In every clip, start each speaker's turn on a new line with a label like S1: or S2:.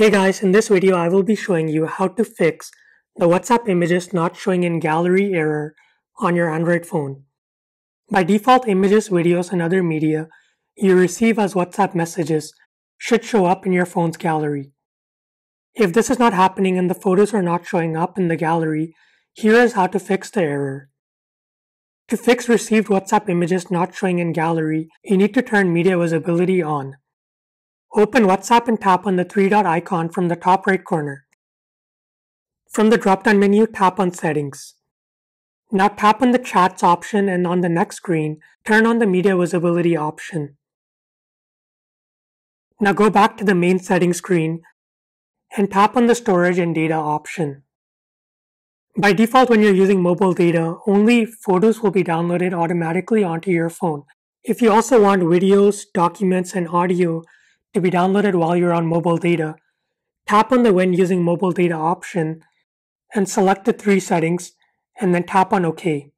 S1: Hey guys, in this video I will be showing you how to fix the WhatsApp images not showing in gallery error on your Android phone. By default, images, videos, and other media you receive as WhatsApp messages should show up in your phone's gallery. If this is not happening and the photos are not showing up in the gallery, here is how to fix the error. To fix received WhatsApp images not showing in gallery, you need to turn media visibility on. Open WhatsApp and tap on the three dot icon from the top right corner. From the drop-down menu, tap on Settings. Now tap on the Chats option and on the next screen, turn on the Media Visibility option. Now go back to the main settings screen and tap on the Storage and Data option. By default, when you're using mobile data, only photos will be downloaded automatically onto your phone. If you also want videos, documents, and audio to be downloaded while you're on mobile data, tap on the When Using Mobile Data option and select the three settings and then tap on OK.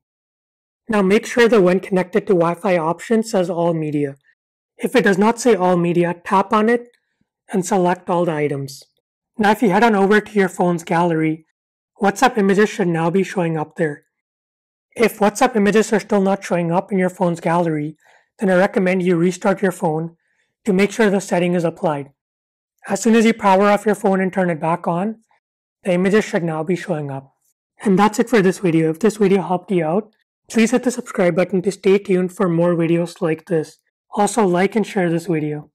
S1: Now make sure the When Connected to Wi-Fi option says All Media. If it does not say All Media, tap on it and select all the items. Now if you head on over to your phone's gallery, WhatsApp images should now be showing up there. If WhatsApp images are still not showing up in your phone's gallery, then I recommend you restart your phone to make sure the setting is applied. As soon as you power off your phone and turn it back on, the images should now be showing up. And that's it for this video. If this video helped you out, please hit the subscribe button to stay tuned for more videos like this. Also like and share this video.